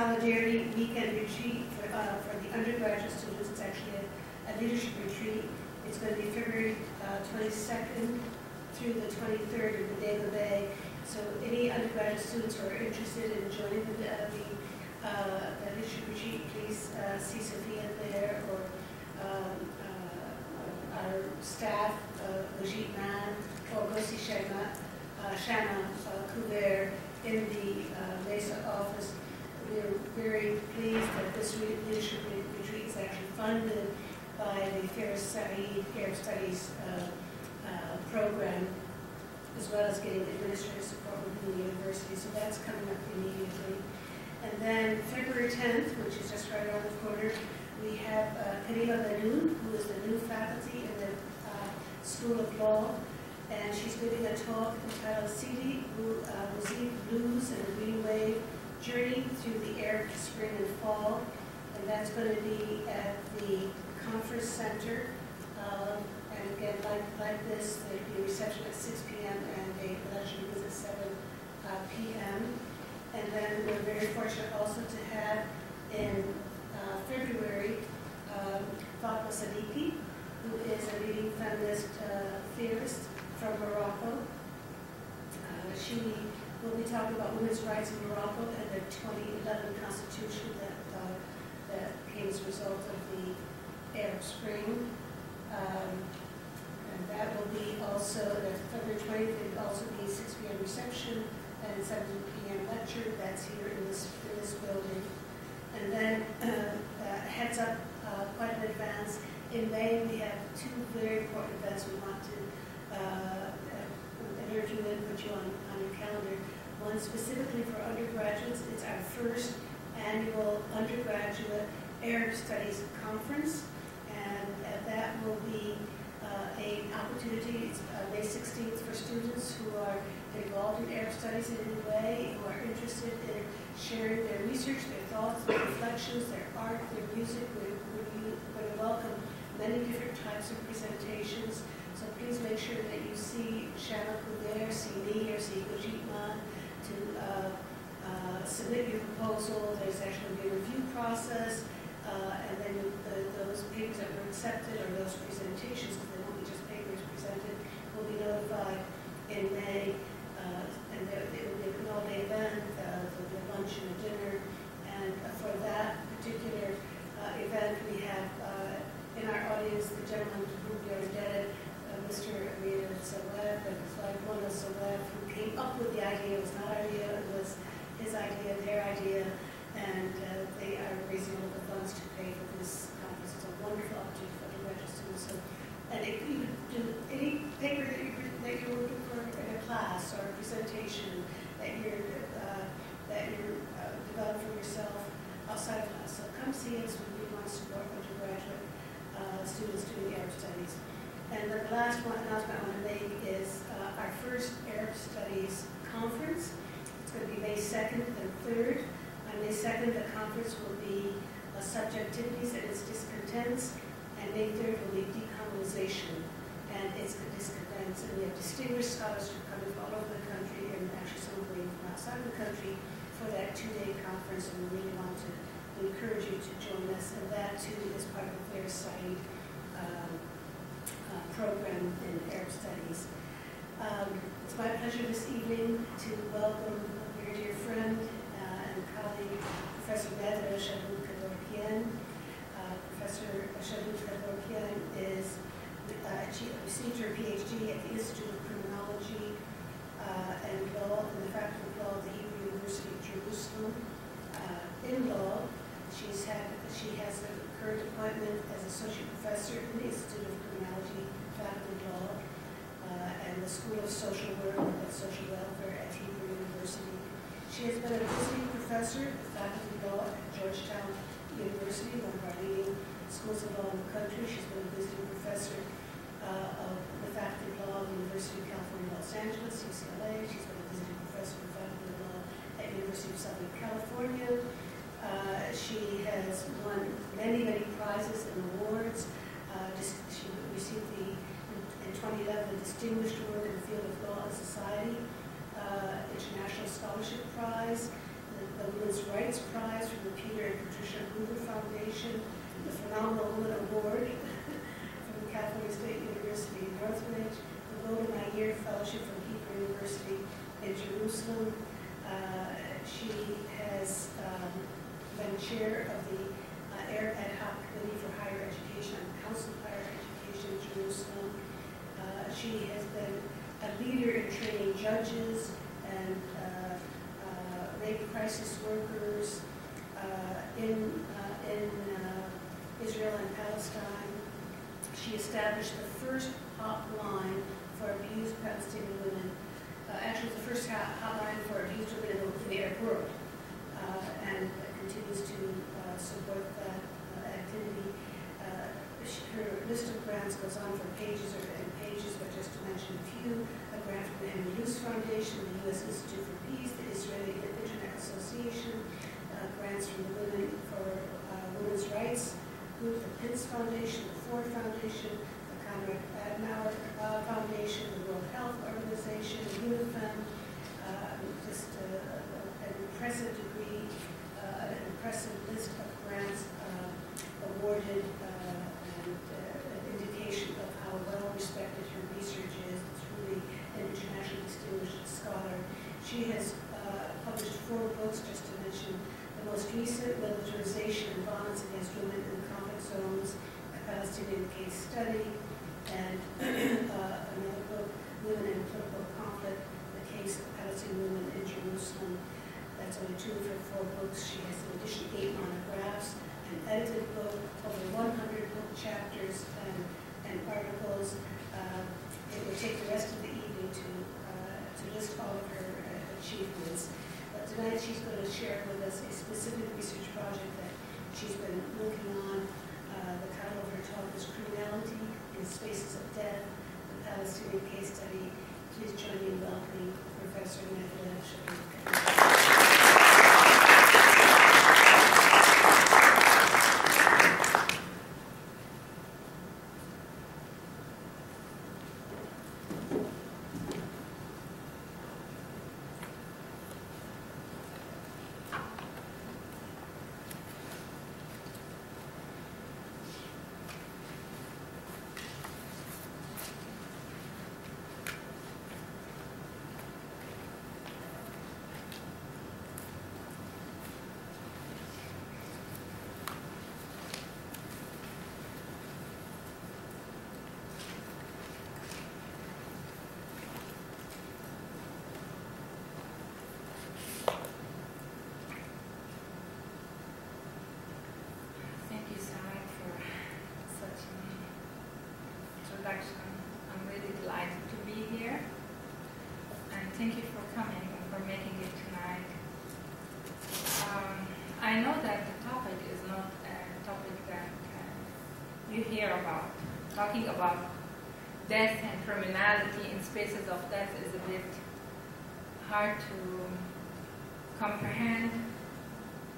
Solidarity Weekend Retreat for, uh, for the undergraduate students. It's actually a, a leadership retreat. It's going to be February uh, 22nd through the 23rd in Bodega Bay. So any undergraduate students who are interested in joining the, uh, the, uh, the leadership retreat, please uh, see Sophia there or um, uh, our staff, uh, Man, or go see Shana, uh, Shana uh, Kuber in the uh, Mesa office. We're very pleased that this leadership re- retreat is actually funded by the Fair Saeed Arab Studies uh, uh, program, as well as getting administrative support within the university. So that's coming up immediately. And then February 10th, which is just right around the corner, we have uh, Karima who is the new faculty in the uh, School of Law, and she's giving a talk entitled Sidi uh, Blues and Green Wave Journey Through the Arab Spring and Fall. And that's going to be at the Conference Center. Um, And again, like, like this, there'll be a reception at 6 PM and a lecture is at 7 uh, PM. And then we're very fortunate also to have in uh, February, um, Fatma Sadiqi, who is a leading feminist uh, theorist from Morocco. Uh, She will be talking about women's rights in Morocco and the 2011 constitution that, uh, that came as a result of the Arab Spring. Um, And that will be also, February 20th, it will also be 6 PM reception and 7 PM lecture. That's here in this, in this building. And then, uh, uh, heads up uh, quite in advance, in May, we have two very important events we want to uh, urge you and put you on, on your calendar. One specifically for undergraduates, it's our first annual undergraduate Arab Studies Conference. And that will be uh, a opportunity, it's uh, May 16th, for students who are involved in Arab Studies in any way, who are interested in sharing their research, their thoughts, their reflections, their art, their music. We're going to welcome many different types of presentations. So please make sure that you Kuber, see me, or Man to uh, uh, submit your proposal. There's actually a review process, uh, and then the- those papers that were accepted or those presentations, because they won't be just papers presented, will be notified in May. uh, And there will be an all-day event, uh, there'll be a lunch and a dinner. And for that particular event, we have in our audience the gentleman to whom we are indebted, uh, Mr. Amir Sawab, and Flagbona Sawab, who came up with the idea. It was not our idea, it was his idea, their idea, and uh, they are raising all the funds to pay for this conference. It's a wonderful opportunity for undergraduate students. So, and if you do any paper that you that you're working for in a class or a presentation that you're uh, that you're uh, developed for yourself outside of class. So come see us. We really want to support undergraduate uh, students doing Arab studies. And the last one announcement I want to make is uh, our first Arab Studies conference. It's going to be May 2nd and 3rd. On May 2nd, the conference will be uh, subjectivities and its discontents, and May 3rd will be decolonization and its discontents. And we have distinguished scholars are coming from all over the country, and actually some of them from outside of the country, for that two-day conference, and we really want to encourage you to join us. And that, too, is part of the Fair Side um, uh, program in Arab Studies. Um, It's my pleasure this evening to welcome your dear friend uh, and colleague, Professor Nader Shalhoub-Kevorkian. Uh, Professor Shalhoub-Kevorkian is, uh, received her PhD at the Institute of Criminology uh, and Law in the Faculty of Law at the Hebrew University of Jerusalem. In law, she's had, she has a current appointment as associate professor in the Institute of Faculty of Law, uh, and the School of Social Work and Social Welfare at Hebrew University. She has been a visiting professor, at the Faculty Law at Georgetown University, one of our leading schools of law in the country. She's been a visiting professor uh, of the Faculty of Law at the University of California, Los Angeles, UCLA. She's been a visiting professor of the Faculty of Law at University of Southern California. Uh, She has won many, many prizes and awards. Uh, She received the, in 2011, Distinguished Award in the Field of Law and Society, uh, International Scholarship Prize, the the Women's Rights Prize from the Peter and Patricia Gruber Foundation, the Phenomenal Woman Award from the California State University in Northridge, the Golda Meir Fellowship from Hebrew University in Jerusalem. Uh, She has um, been chair of the uh, Arab Ad hoc Committee for Higher Education Council of Higher Education Jerusalem. Uh, She has been a leader in training judges and uh, uh, rape crisis workers uh, in, in Israel and Palestine. She established the first hotline for abused Palestinian women. Uh, Actually, the first hotline for abused women in the- Arab world, uh, and continues to support that uh, activity. Uh, Her list of grants goes on for pages and pages, but just to mention a few, a grant from the Henry Luce Foundation, the U.S. Institute for Peace, the Israeli Internet Association, uh, grants from the Women for uh, Women's Rights Group, the Pitts Foundation, the Ford Foundation, the Konrad Adenauer uh, Foundation, the World Health Organization, UNIFEM, uh, just uh, an impressive degree, uh, an impressive list of grants uh, awarded uh, uh, an indication of how well respected her research is. It's really an internationally distinguished scholar. She has uh, published four books, just to mention the most recent, Militarization and Violence Against Women in Conflict Zones, a Palestinian Case Study, and another book, Women in Political Conflict, the Case of Palestinian Women in Jerusalem. That's only two of her four books. She has an additional eight monographs, an edited book, over 100 book chapters and, and articles. Uh, It would take the rest of the evening to, uh, to list all of her uh, achievements. But tonight, she's going to share with us a specific research project that she's been working on. Uh, The title of her talk is Criminality in Spaces of Death, the Palestinian Case Study. Please join me in welcoming Professor Nicola Sharif. Thank you, Sarah, for such an introduction. I'm really delighted to be here. And thank you for coming and for making it tonight. Um, I know that the topic is not a topic that uh, you hear about. Talking about death and criminality in spaces of death is a bit hard to comprehend,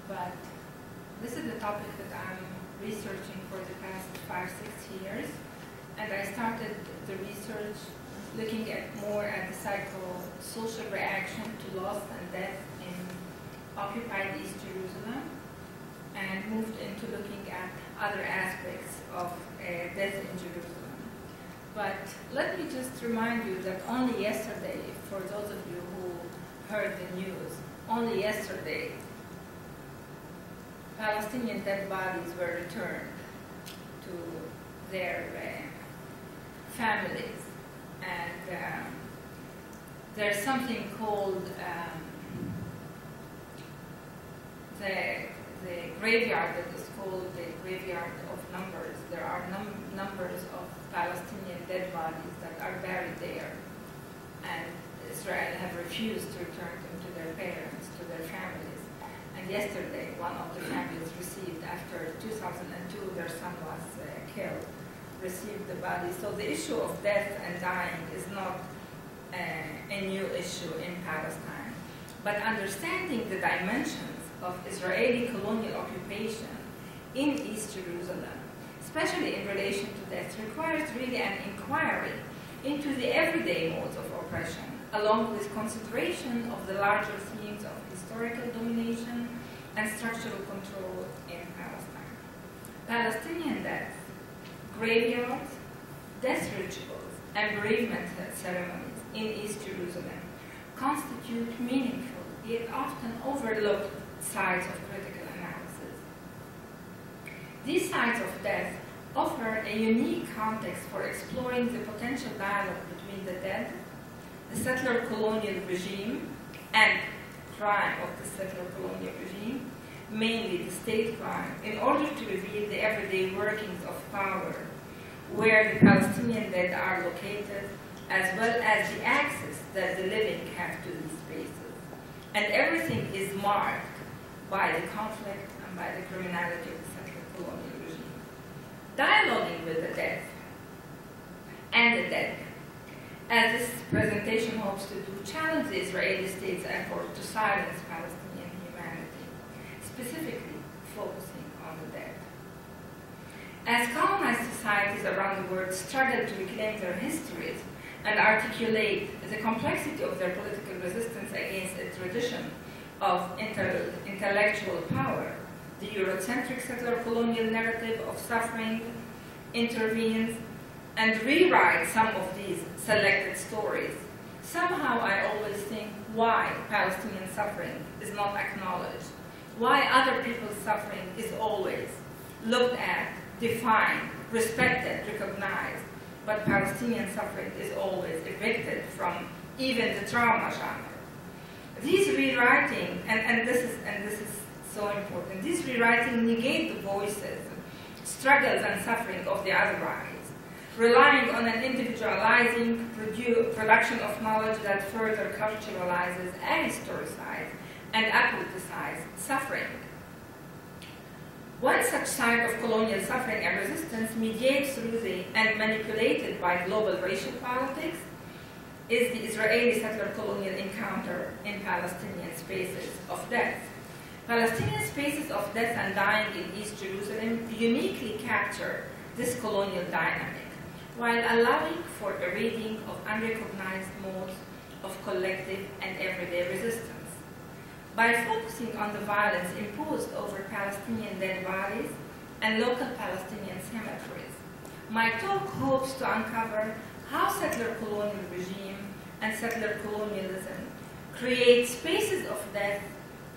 but this is the topic that I'm researching for the past five, six years. And I started the research looking at more at the psychosocial reaction to loss and death in occupied East Jerusalem and moved into looking at other aspects of uh, death in Jerusalem. But let me just remind you that only yesterday, for those of you who heard the news, only yesterday Palestinian dead bodies were returned to their uh, families. And um, there's something called um, the, the graveyard that is called the graveyard of numbers. There are num- numbers of Palestinian dead bodies that are buried there. And Israel have refused to return them to their parents, to their families. And yesterday, one of the families received, after 2002, their son was uh, killed, received the body. So the issue of death and dying is not uh, a new issue in Palestine. But understanding the dimensions of Israeli colonial occupation in East Jerusalem, especially in relation to death, requires really an inquiry into the everyday modes of oppression, along with consideration of the larger themes of historical domination and structural control in Palestine. Palestinian deaths, graveyards, death rituals, and bereavement ceremonies in East Jerusalem constitute meaningful yet often overlooked sites of critical analysis. These sites of death offer a unique context for exploring the potential dialogue between the dead, the settler colonial regime, and crime of the settler colonial regime, mainly the state crime, in order to reveal the everyday workings of power, where the Palestinian dead are located, as well as the access that the living have to these spaces. And everything is marked by the conflict and by the criminality of the settler colonial regime. Dialoguing with the dead and the dead as this presentation hopes to do, challenge the Israeli state's effort to silence Palestinian humanity, specifically focusing on the dead. As colonized societies around the world struggle to reclaim their histories and articulate the complexity of their political resistance against a tradition of inter intellectual power, the Eurocentric settler colonial narrative of suffering intervenes and rewrites some of these selected stories. Somehow I always think why Palestinian suffering is not acknowledged, why other people's suffering is always looked at, defined, respected, recognized, but Palestinian suffering is always evicted from even the trauma genre. These rewriting, and, and this is and this is so important, this rewriting negates the voices, struggles and suffering of the otherwise relying on an individualizing produ production of knowledge that further culturalizes and historicizes and apoliticizes suffering. One such site of colonial suffering and resistance mediated through the and manipulated by global racial politics is the Israeli settler colonial encounter in Palestinian spaces of death. Palestinian spaces of death and dying in East Jerusalem uniquely capture this colonial dynamic while allowing for a reading of unrecognized modes of collective and everyday resistance. By focusing on the violence imposed over Palestinian dead bodies and local Palestinian cemeteries, my talk hopes to uncover how settler colonial regime and settler colonialism create spaces of death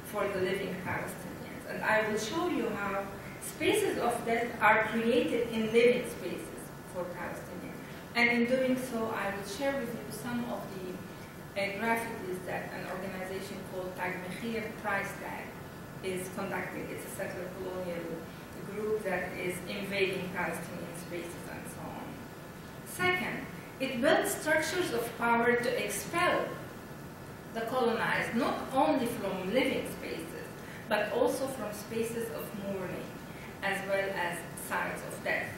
for the living Palestinians. And I will show you how spaces of death are created in living spaces for Palestinians. And in doing so, I will share with you some of the uh, graffitis that an organization called Tag Mechir Price Tag is conducting. It's a settler colonial group that is invading Palestinian spaces and so on. Second, it built structures of power to expel the colonized not only from living spaces, but also from spaces of mourning, as well as sites of death.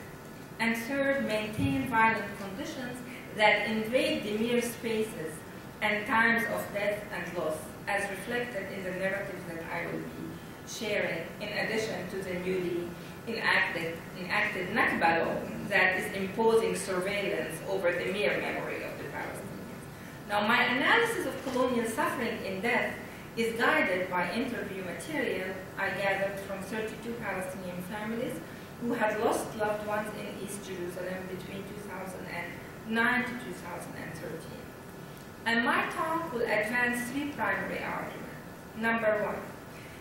And third, maintain violent conditions that invade the mere spaces and times of death and loss, as reflected in the narrative that I will be sharing, in addition to the newly enacted, enacted Nakba law that is imposing surveillance over the mere memory of the Palestinians. Now, my analysis of colonial suffering in death is guided by interview material I gathered from 32 Palestinian families who had lost loved ones in East Jerusalem between 2009 to 2013. And my talk will advance three primary arguments. Number one,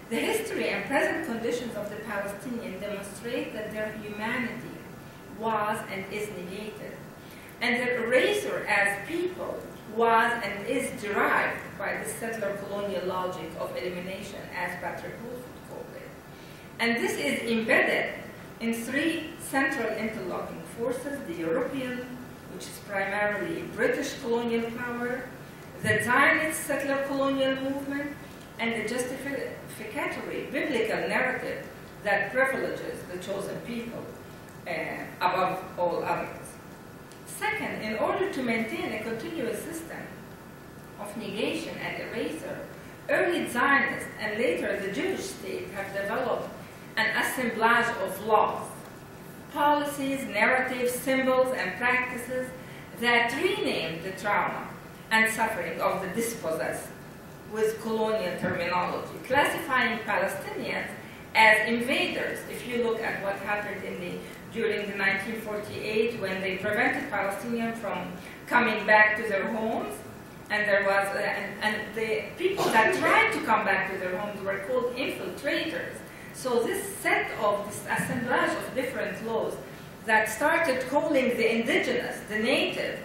the history and present conditions of the Palestinians demonstrate that their humanity was and is negated, and the erasure as people was and is derived by the settler colonial logic of elimination, as Patrick Wolfe called it. And this is embedded in three central interlocking forces, the European, which is primarily British colonial power, the Zionist settler colonial movement, and the justificatory biblical narrative that privileges the chosen people uh, above all others. Second, in order to maintain a continuous system of negation and erasure, early Zionists and later the Jewish state have developed an assemblage of laws, policies, narratives, symbols, and practices that rename the trauma and suffering of the dispossessed with colonial terminology, classifying Palestinians as invaders. If you look at what happened in the, during the 1948 when they prevented Palestinians from coming back to their homes, and there was, uh, and, and the people that tried to come back to their homes were called infiltrators. So this set of, this assemblage of different laws that started calling the indigenous, the native,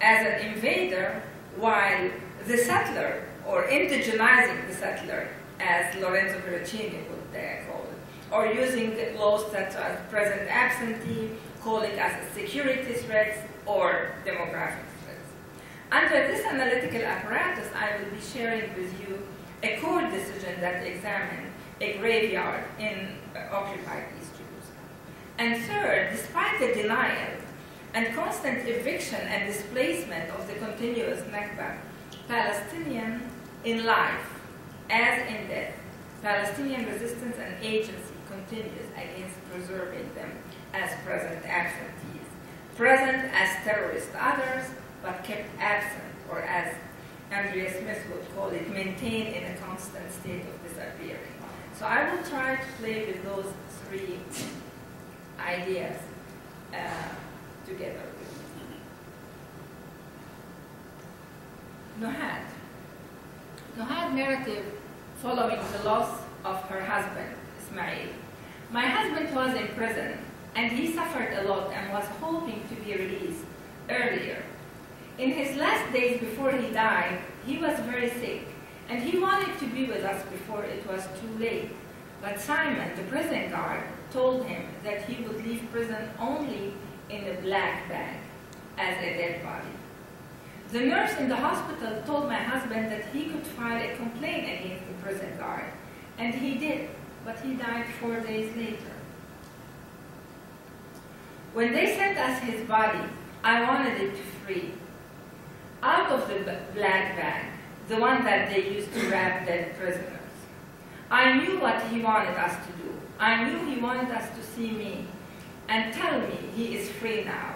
as an invader, while the settler, or indigenizing the settler, as Lorenzo Veracini would uh, call or using laws such as present absentee, calling as a security threats or demographic threats. Under this analytical apparatus, I will be sharing with you a court decision that examined a graveyard in occupied East Jerusalem. And third, despite the denial and constant eviction and displacement of the continuous Nakba, Palestinian in life as in death, Palestinian resistance and agency continues against preserving them as present absentees, present as terrorist others, but kept absent, or as Andrea Smith would call it, maintained in a constant state of disappearing. So I will try to play with those three ideas uh, together. Nuhad. Nuhad narrative following the loss of her husband, Ismail. My husband was in prison and he suffered a lot and was hoping to be released earlier. In his last days before he died, he was very sick and he wanted to be with us before it was too late. But Simon, the prison guard, told him that he would leave prison only in a black bag as a dead body. The nurse in the hospital told my husband that he could file a complaint against the prison guard, and he did, but he died four days later. When they sent us his body, I wanted it free. Out of the black bag, the one that they used to wrap dead prisoners. I knew what he wanted us to do. I knew he wanted us to see me and tell me he is free now.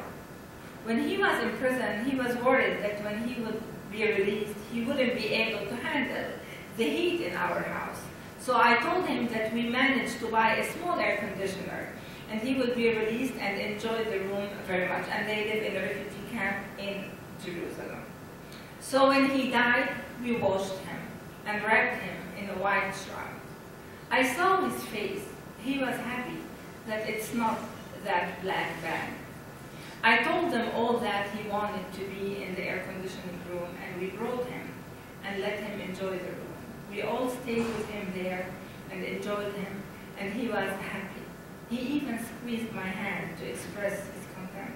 When he was in prison, he was worried that when he would be released, he wouldn't be able to handle the heat in our house. So I told him that we managed to buy a small air conditioner and he would be released and enjoy the room very much. And they live in a refugee camp in Jerusalem. So when he died, we washed him and wrapped him in a white shroud. I saw his face. He was happy that it's not that black bag. I told them all that he wanted to be in the air-conditioned room, and we brought him and let him enjoy the room. We all stayed with him there and enjoyed him, and he was happy. He even squeezed my hand to express his content.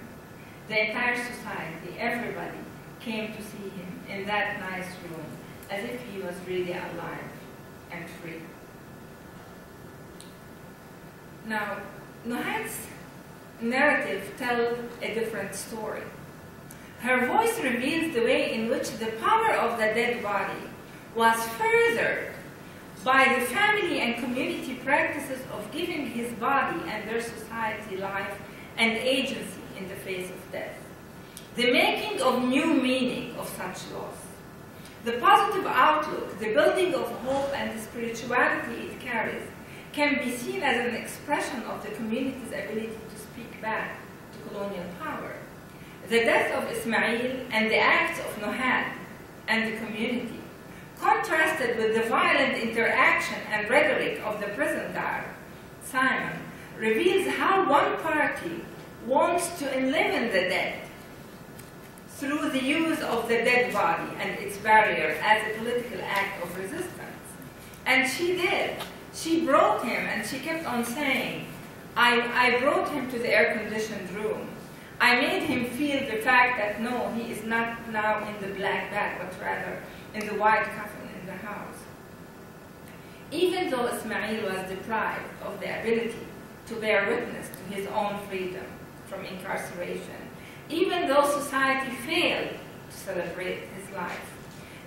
The entire society, everybody, came to see him in that nice room, as if he was really alive and free. Now, Nuhad's narrative tells a different story. Her voice reveals the way in which the power of the dead body was furthered by the family and community practices of giving his body and their society life and agency in the face of death. The making of new meaning of such loss. The positive outlook, the building of hope and the spirituality it carries can be seen as an expression of the community's ability back to colonial power. The death of Ismail and the acts of Nuhad and the community, contrasted with the violent interaction and rhetoric of the prison guard, Simon, reveals how one party wants to enliven the dead through the use of the dead body and its barrier as a political act of resistance. And she did. She brought him, and she kept on saying, I, I brought him to the air-conditioned room. I made him feel the fact that no, he is not now in the black bag, but rather in the white coffin in the house. Even though Ismail was deprived of the ability to bear witness to his own freedom from incarceration, even though society failed to celebrate his life,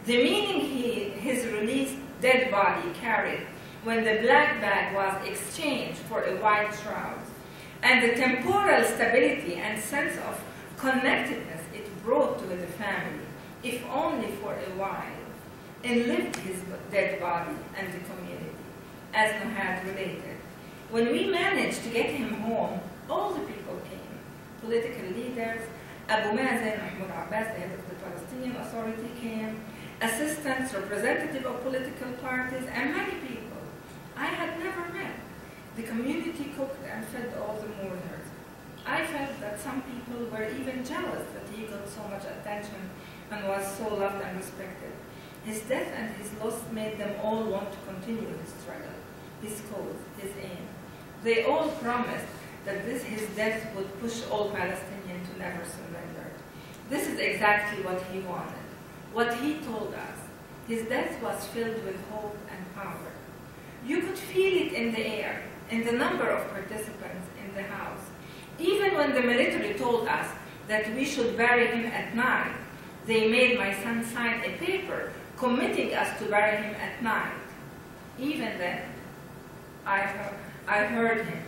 the meaning he, his released dead body carried when the black bag was exchanged for a white shroud, and the temporal stability and sense of connectedness it brought to the family, if only for a while, enlived his dead body and the community, as Nuhad related. When we managed to get him home, all the people came. Political leaders, Abu Mazen, Mahmoud Abbas, the head of the Palestinian Authority came, assistants, representative of political parties, and many people I had never met. The community cooked and fed all the mourners. I felt that some people were even jealous that he got so much attention and was so loved and respected. His death and his loss made them all want to continue his struggle, his cause, his aim. They all promised that this his death would push all Palestinians to never surrender. This is exactly what he wanted, what he told us. His death was filled with hope and power. You could feel it in the air, in the number of participants in the house. Even when the military told us that we should bury him at night, they made my son sign a paper committing us to bury him at night. Even then, I heard, I heard him.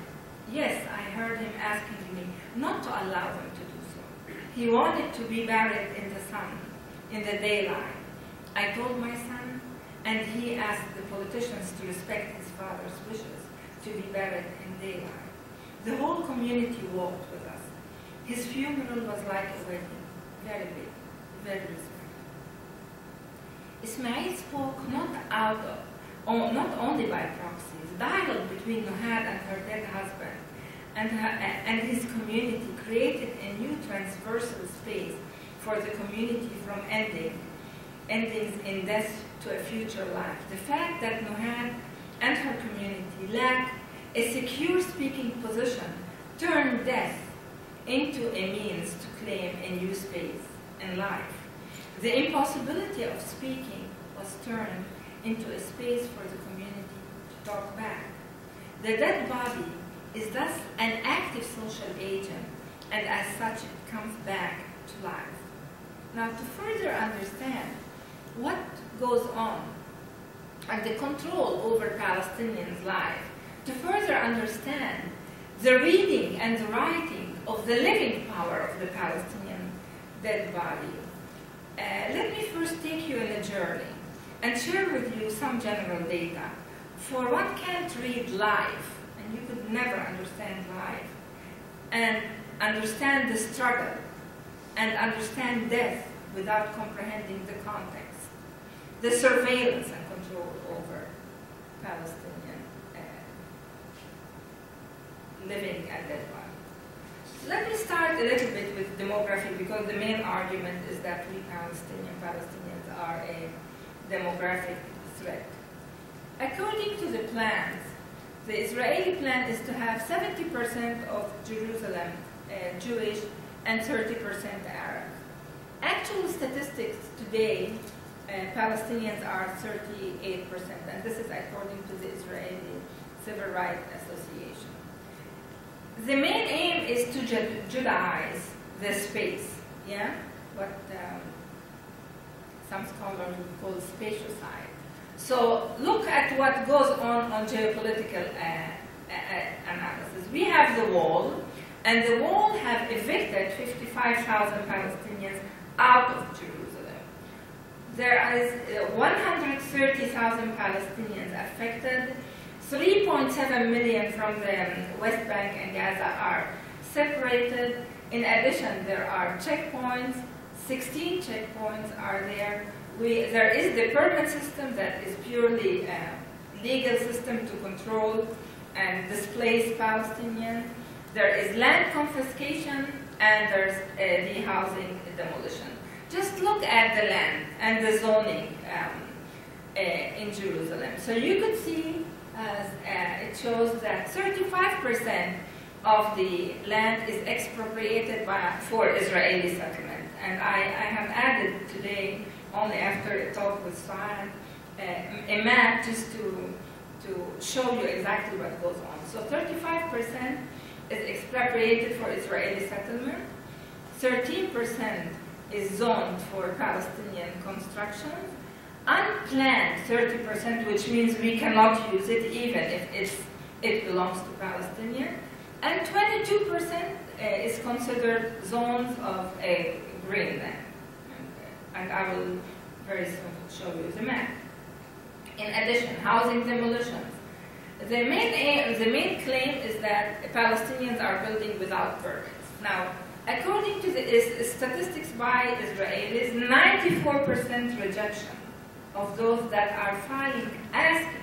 Yes, I heard him asking me not to allow them to do so. He wanted to be buried in the sun, in the daylight. I told my son, and he asked the politicians to respect his father's wishes to be buried in daylight. The whole community walked with us. His funeral was like a wedding, very big, very respectful. Ismail spoke not out of, or not only by proxies. Dialogue between Nuhad and her dead husband and, her, and his community created a new transversal space for the community from ending, endings in death to a future life. The fact that Nuhad and her community lack a secure speaking position turned death into a means to claim a new space in life. The impossibility of speaking was turned into a space for the community to talk back. The dead body is thus an active social agent, and as such it comes back to life. Now, to further understand what goes on and the control over Palestinians' life, to further understand the reading and the writing of the living power of the Palestinian dead body, uh, let me first take you on a journey and share with you some general data. For one can't read life, and you could never understand life, and understand the struggle, and understand death without comprehending the context, the surveillance and control over Palestinian uh, living and dead body. Let me start a little bit with demography because the main argument is that we Palestinian Palestinians are a demographic threat. According to the plans, the Israeli plan is to have 70% of Jerusalem uh, Jewish and 30% Arab. Actual statistics today, Palestinians are 38%, and this is according to the Israeli Civil Rights Association. The main aim is to Judaize the space, yeah, what um, some scholars would call spaciocide. So look at what goes on on geopolitical uh, analysis. We have the wall, and the wall have evicted 55,000 Palestinians out of Jerusalem. There is uh, 130,000 Palestinians affected. 3.7 million from the um, West Bank and Gaza are separated. In addition, there are checkpoints. 16 checkpoints are there. We, there is the permit system that is purely a uh, legal system to control and displace Palestinians. There is land confiscation and there's uh, the housing demolition. Just look at the land and the zoning um, uh, in Jerusalem. So you could see uh, it shows that 35% of the land is expropriated by, for Israeli settlement. And I, I have added today, only after a talk with Saad, uh, a map just to, to show you exactly what goes on. So 35% is expropriated for Israeli settlement, 13% is zoned for Palestinian construction, unplanned 30%, which means we cannot use it even if it belongs to Palestinian, and 22% uh, is considered zones of a green land. And I will very soon show you the map. In addition, housing demolitions. The main aim, the main claim is that Palestinians are building without permits. Now, according to the statistics by Israelis, 94% rejection of those that are filing asking.